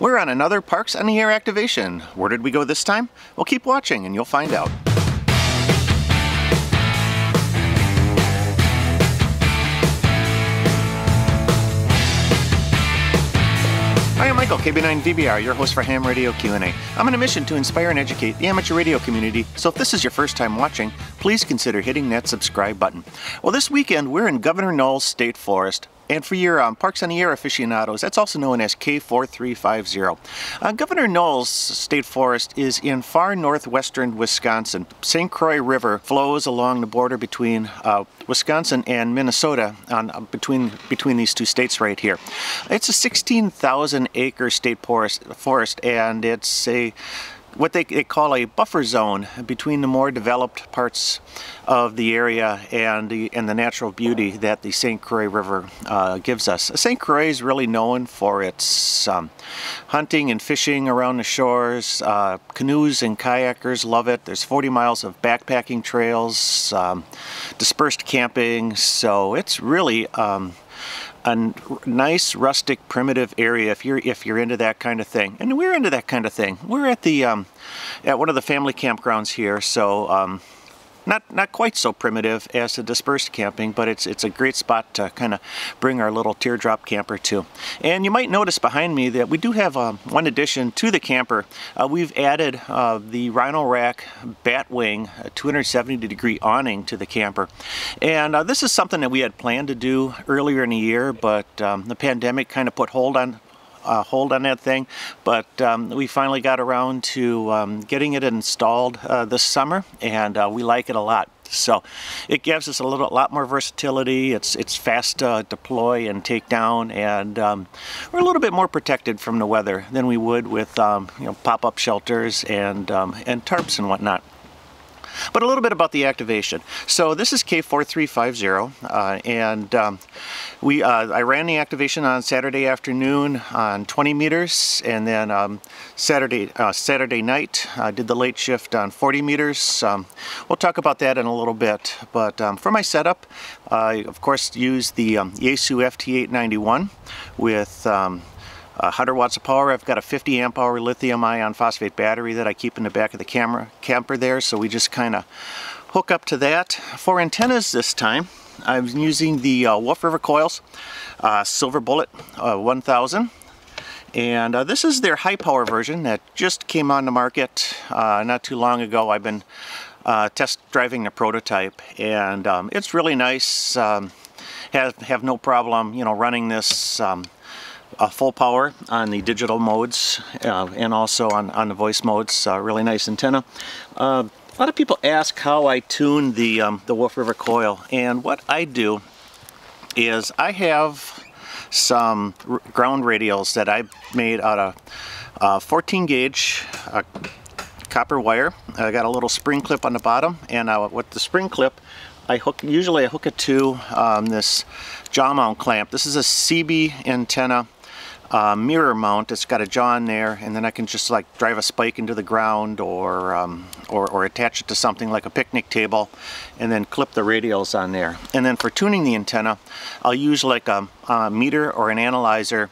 We're on another Parks on the Air activation. Where did we go this time? Well, keep watching and you'll find out. Hi, I'm Michael, KB9VBR, your host for Ham Radio Q&A. I'm on a mission to inspire and educate the amateur radio community, so if this is your first time watching, please consider hitting that subscribe button. Well, this weekend, we're in Governor Knowles State Forest, and for your um, Parks on the Air aficionados, that's also known as K4350. Uh, Governor Knowles State Forest is in far northwestern Wisconsin. St. Croix River flows along the border between uh, Wisconsin and Minnesota on, uh, between, between these two states right here. It's a 16,000 acre state forest, forest and it's a what they, they, call a buffer zone between the more developed parts of the area and the, and the natural beauty that the St. Croix River uh, gives us. St. Croix is really known for its um, hunting and fishing around the shores. Uh, canoes and kayakers love it. There's 40 miles of backpacking trails, um, dispersed camping, so it's really um, a nice rustic primitive area if you're if you're into that kind of thing. And we're into that kind of thing. We're at the um, at one of the family campgrounds here so um, not not quite so primitive as the dispersed camping, but it's it's a great spot to kind of bring our little teardrop camper to. And you might notice behind me that we do have um, one addition to the camper. Uh, we've added uh, the Rhino Rack Batwing 270 degree awning to the camper. And uh, this is something that we had planned to do earlier in the year, but um, the pandemic kind of put hold on uh, hold on that thing, but um, we finally got around to um, getting it installed uh, this summer, and uh, we like it a lot. So it gives us a little lot more versatility. It's it's fast to deploy and take down, and um, we're a little bit more protected from the weather than we would with um, you know pop-up shelters and um, and tarps and whatnot. But a little bit about the activation. So this is K4350 uh, and um, we uh, I ran the activation on Saturday afternoon on 20 meters and then um, Saturday uh, Saturday night I did the late shift on 40 meters. Um, we'll talk about that in a little bit but um, for my setup I of course use the um, Yaesu FT891 with um, 100 watts of power. I've got a 50 amp hour lithium ion phosphate battery that I keep in the back of the camera camper there. So we just kind of hook up to that. For antennas this time, I'm using the uh, Wolf River Coils uh, Silver Bullet uh, 1000. And uh, this is their high power version that just came on the market uh, not too long ago. I've been uh, test driving the prototype and um, it's really nice. Um, have, have no problem, you know, running this um, uh, full power on the digital modes uh, and also on, on the voice modes. Uh, really nice antenna. Uh, a lot of people ask how I tune the, um, the Wolf River coil and what I do is I have some ground radials that I made out of uh, 14 gauge uh, copper wire. I got a little spring clip on the bottom and with the spring clip I hook usually I hook it to um, this jaw mount clamp. This is a CB antenna uh, mirror mount. It's got a jaw in there, and then I can just like drive a spike into the ground or, um, or, or attach it to something like a picnic table, and then clip the radials on there. And then for tuning the antenna, I'll use like a, a meter or an analyzer.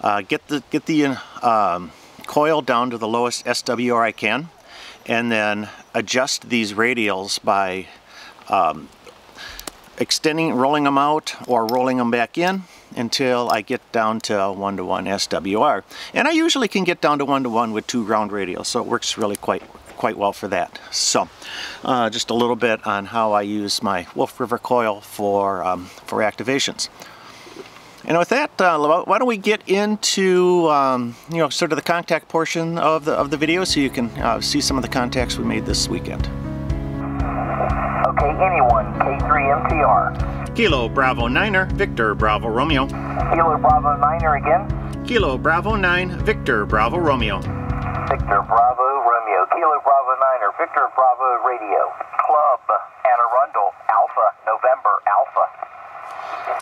Uh, get the get the um, coil down to the lowest SWR I can, and then adjust these radials by um, extending, rolling them out, or rolling them back in until I get down to one-to-one -one SWR. And I usually can get down to one-to-one -one with two ground radials, so it works really quite quite well for that. So, uh, just a little bit on how I use my Wolf River coil for, um, for activations. And with that, uh, why don't we get into um, you know sort of the contact portion of the of the video, so you can uh, see some of the contacts we made this weekend. Okay, anyone, K3MTR. Kilo Bravo Niner, Victor Bravo Romeo. Kilo Bravo Niner again. Kilo Bravo 9, Victor Bravo Romeo. Victor Bravo Romeo. Kilo Bravo Niner, Victor Bravo Radio. Club Anne Arundel, Alpha November Alpha.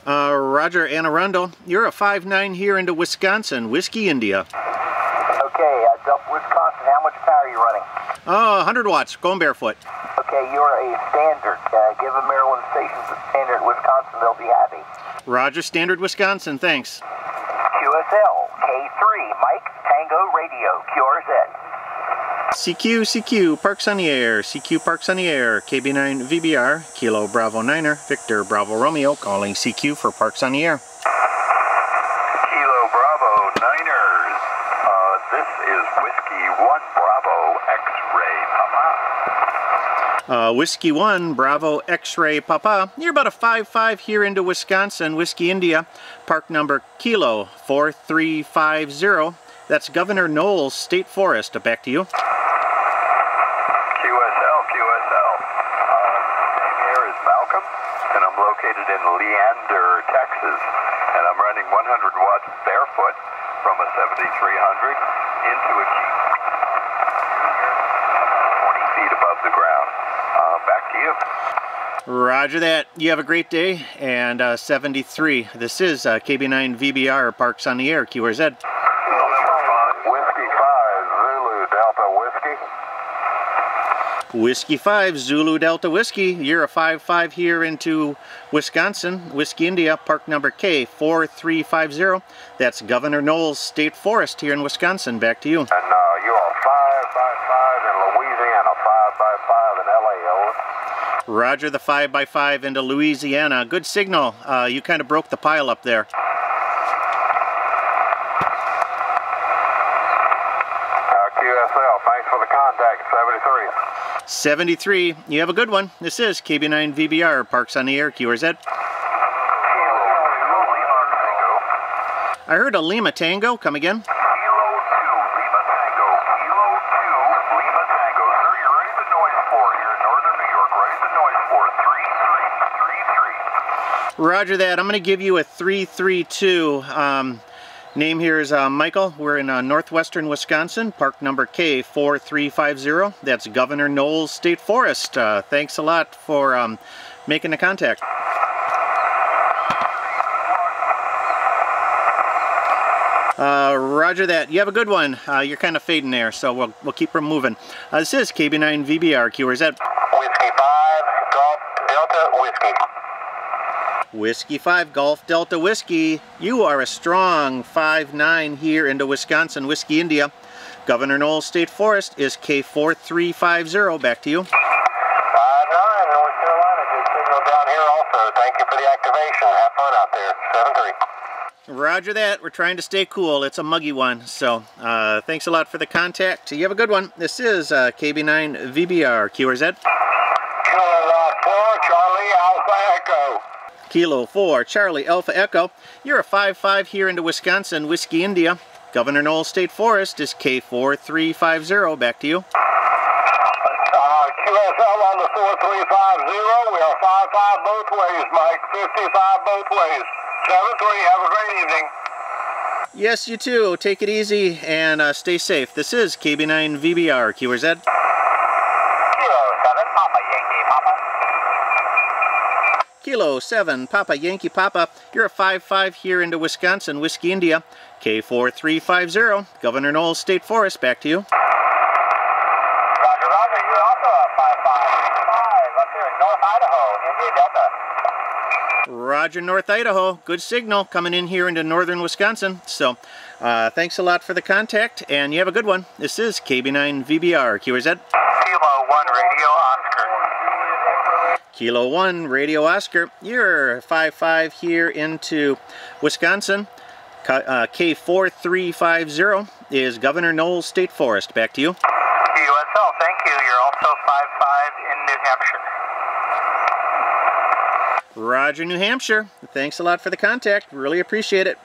Uh, Roger Anne Arundel, you're a 5-9 here into Wisconsin, Whiskey, India. Okay, uh, Wisconsin, how much power are you running? Oh, 100 watts, going barefoot. Okay, you're a standard. Uh, give a Maryland stations a standard Wisconsin, they'll be happy. Roger, standard Wisconsin, thanks. QSL, K3, Mike Tango Radio, QRZ. CQ, CQ, Parks on the Air, CQ Parks on the Air, KB9 VBR, Kilo Bravo Niner, Victor Bravo Romeo, calling CQ for Parks on the Air. Kilo Bravo Niners. Uh, this is Whiskey 1 Bravo X-Ray Papa. Uh, Whiskey 1, Bravo X-Ray Papa. You're about a 5-5 here into Wisconsin, Whiskey India, park number Kilo 4350. That's Governor Knowles State Forest. Back to you. QSL, QSL. Uh, name here is Malcolm, and I'm located in Leander, Texas. And I'm running 100 watts barefoot from a 7300 into a Jeep. 20 feet above the ground. Uh, back to you. Roger that. You have a great day. And uh, 73. This is uh, KB9 VBR Parks on the Air, QRZ. November 5, Whiskey 5, Zulu Delta Whiskey. Whiskey 5, Zulu Delta Whiskey. You're a 5-5 here into Wisconsin, Whiskey India, park number K4350. That's Governor Knowles State Forest here in Wisconsin. Back to you. And uh, you are 5 by 5 in Louisiana, 5 by 5 in LA, over. Roger the 5x5 into Louisiana. Good signal. Uh, you kind of broke the pile up there. Uh, QSL, thanks for the contact, 73. 73. You have a good one. This is KB9 VBR, Parks on the Air, QRZ. I heard a Lima Tango. Come again. Kilo 2, Lima Tango. Kilo 2, Lima Tango. Sir, you're ready the noise for here in northern New York. Ready the noise for 3333. Roger that. I'm going to give you a 332. Um, name here is uh, Michael. We're in uh, northwestern Wisconsin, park number K4350. That's Governor Knowles State Forest. Uh, thanks a lot for um, making the contact. Uh, roger that. You have a good one. Uh, you're kind of fading there, so we'll, we'll keep her moving. Uh, this is KB9 VBR, QRZ. Whiskey 5, Golf Delta Whiskey. Whiskey 5 Golf Delta Whiskey. You are a strong 5-9 here into Wisconsin, Whiskey India. Governor Knowles State Forest is K4350. Back to you. 5 9, North Carolina. Good signal down here also. Thank you for the activation. Have fun out there. 7 3. Roger that. We're trying to stay cool. It's a muggy one. So uh, thanks a lot for the contact. You have a good one. This is uh, KB9 VBR QRZ. Kilo 4, Charlie Alpha Echo. Kilo 4 Charlie Alpha Echo. You're a 5-5 here into Wisconsin, Whiskey India. Governor Knowles State Forest is K4350. Back to you. Uh, QSL on the 4350. We are 5-5 both ways, Mike. 55 both ways. 7-3. Have a great evening. Yes, you too. Take it easy and uh, stay safe. This is KB9 VBR QRZ. Kilo 7, Papa Yankee Papa. Kilo 7 Papa Yankee Papa. You're a 5-5 here into Wisconsin, Whiskey India. K4350. Governor Knowles State Forest. Back to you. Roger, Roger. You're also a 5-5. 5 up here in North Idaho, India Delta. Roger, North Idaho. Good signal coming in here into northern Wisconsin. So, uh, thanks a lot for the contact, and you have a good one. This is KB9 VBR QRZ. Kilo 1 Radio Oscar. Kilo 1 Radio Oscar. You're 5-5 here into Wisconsin. K- uh, K4350 is Governor Knowles State Forest. Back to you. QSL, thank you. You're also 5-5 in New Hampshire. Roger, New Hampshire. Thanks a lot for the contact. Really appreciate it.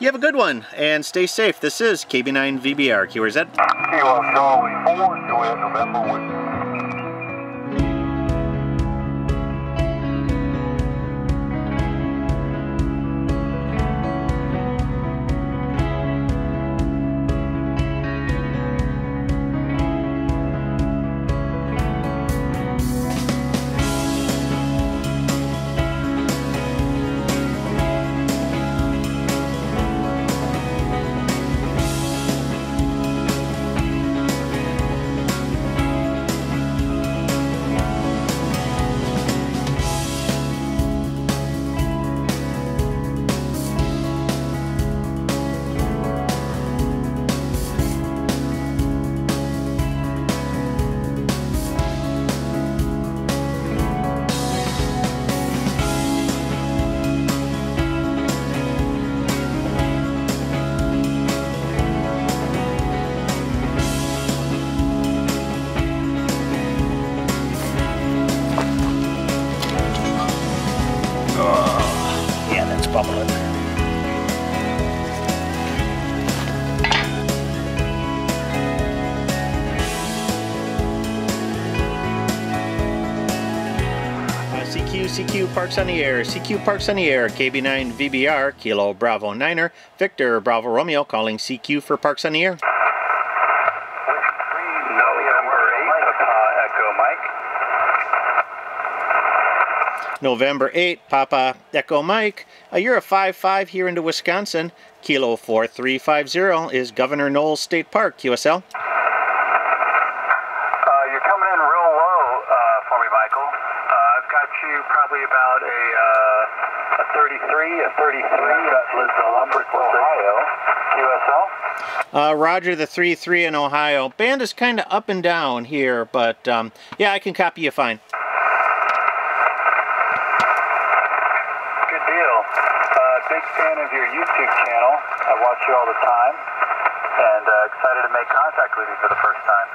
You have a good one and stay safe. This is KB9 VBR QRZ. Kilo Charlie 4, Juliet, bubbling. Uh, CQ, CQ Parks on the Air, CQ Parks on the Air, KB9 VBR, Kilo Bravo Niner, Victor Bravo Romeo calling CQ for Parks on the Air. November 8, Papa Echo Mike. Uh, you're a 5-5 here into Wisconsin. Kilo 4350 is Governor Knowles State Park, QSL. Uh, you're coming in real low uh, for me, Michael. Uh, I've got you probably about a, uh, a 33, a 33 in Columbus, Ohio. QSL? Uh, Roger the 3-3 in Ohio. Band is kind of up and down here, but um, yeah, I can copy you fine. Deal. Uh, big fan of your YouTube channel. I watch you all the time and uh, excited to make contact with you for the first time.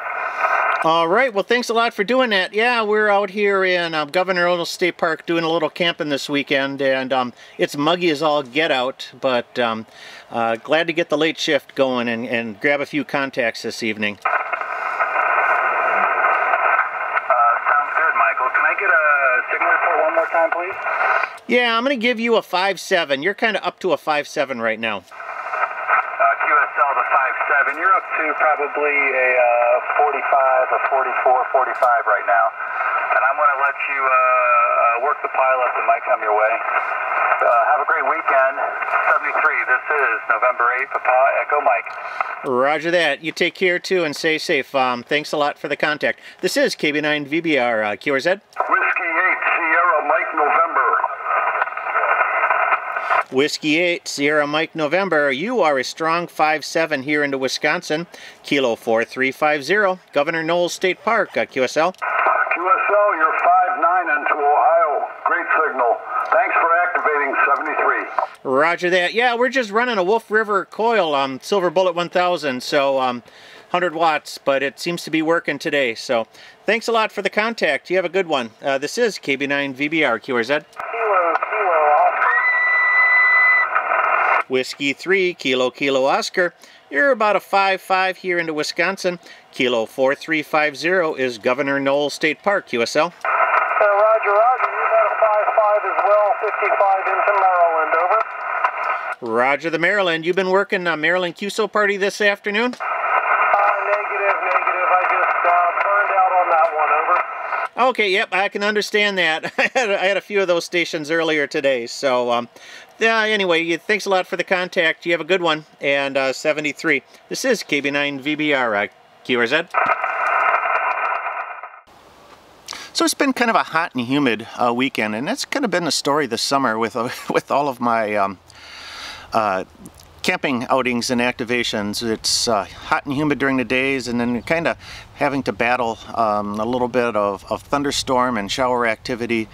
All right. Well, thanks a lot for doing that. Yeah, we're out here in um, Governor Knowles State Park doing a little camping this weekend, and um, it's muggy as all get out, but um, uh, glad to get the late shift going and, and grab a few contacts this evening. Uh, sounds good, Michael. Can I get a signal report one more time, please? Yeah, I'm going to give you a 5-7. You're kind of up to a 5-7 right now and you're up to probably a uh, 45 or 44, 45 right now. And I'm going to let you uh, uh, work the pileup that might come your way. Uh, have a great weekend. 73, this is November 8th, Papa Echo Mike. Roger that. You take care too and stay safe. Um, thanks a lot for the contact. This is KB9 VBR, uh, QRZ. Whiskey 8, Sierra Mike November, you are a strong 5-7 here into Wisconsin. Kilo 4350, Governor Knowles State Park, uh, QSL. QSL, you're 5-9 into Ohio. Great signal. Thanks for activating 73. Roger that. Yeah, we're just running a Wolf River coil on Silver Bullet 1000, so um, 100 watts, but it seems to be working today. So thanks a lot for the contact. You have a good one. Uh, this is KB9 VBR QRZ. Whiskey 3, Kilo Kilo Oscar. You're about a 5-5 here into Wisconsin. Kilo 4350 is Governor Knowles State Park, QSL. Uh, roger, roger. You've got a 5-5 as well, 55 into Maryland, over. Roger the Maryland. You've been working a Maryland QSO party this afternoon? Okay, yep, I can understand that. I had, I had a few of those stations earlier today, so um, yeah, anyway, thanks a lot for the contact. You have a good one. And uh, 73. This is KB9 VBR, uh, QRZ. So it's been kind of a hot and humid uh, weekend, and that's kind of been the story this summer with uh, with all of my um, uh, camping outings and activations. It's uh, hot and humid during the days and then kind of having to battle um, a little bit of, of, thunderstorm and shower activity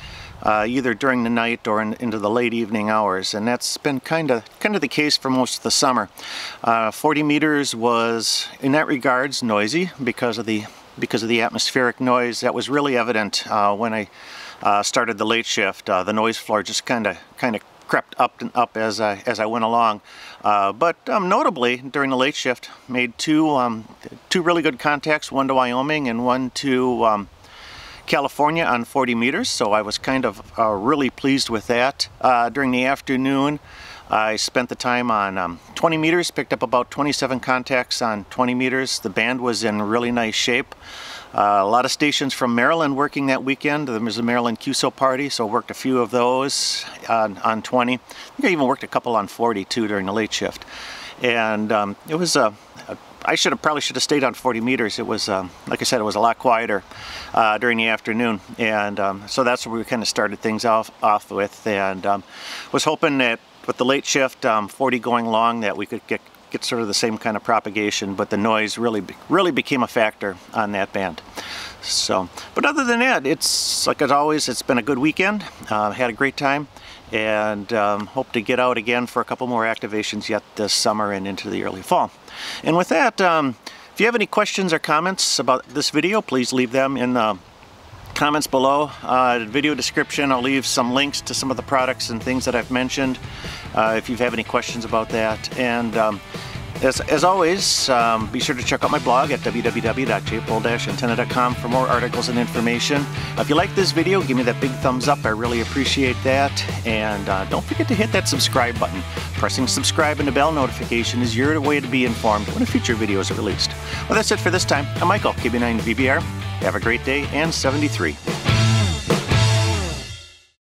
uh, either during the night or in, into the late evening hours and that's been kind of kind of the case for most of the summer. Uh, 40 meters was in that regards noisy because of the because of the atmospheric noise that was really evident uh, when I uh, started the late shift. Uh, the noise floor just kind of kind of crept up and up as I, as I went along. Uh, but um, notably, during the late shift, made two, um, two really good contacts, one to Wyoming and one to um, California on 40 meters, so I was kind of uh, really pleased with that. Uh, during the afternoon, I spent the time on um, 20 meters, picked up about 27 contacts on 20 meters. The band was in really nice shape. Uh, a lot of stations from Maryland working that weekend. There was a Maryland QSO party, so worked a few of those on, on 20. I think I even worked a couple on 40 too during the late shift. And um, it was a I should have probably should have stayed on 40 meters. It was, um, like I said, it was a lot quieter uh, during the afternoon, and um, so that's where we kind of started things off off with, and um, was hoping that with the late shift, um, 40 going long, that we could get get sort of the same kind of propagation, but the noise really really became a factor on that band. So, but other than that, it's like as always, it's been a good weekend. Uh, had a great time and um, hope to get out again for a couple more activations yet this summer and into the early fall. And with that, um, if you have any questions or comments about this video, please leave them in the comments below. Uh, video description, I'll leave some links to some of the products and things that I've mentioned uh, if you have any questions about that. And um, As, as always, um, be sure to check out my blog at www.jpole-antenna.com for more articles and information. If you like this video, give me that big thumbs up. I really appreciate that. And uh, don't forget to hit that subscribe button. Pressing subscribe and the bell notification is your way to be informed when a future video is released. Well, that's it for this time. I'm Michael, KB9VBR. Have a great day and 73.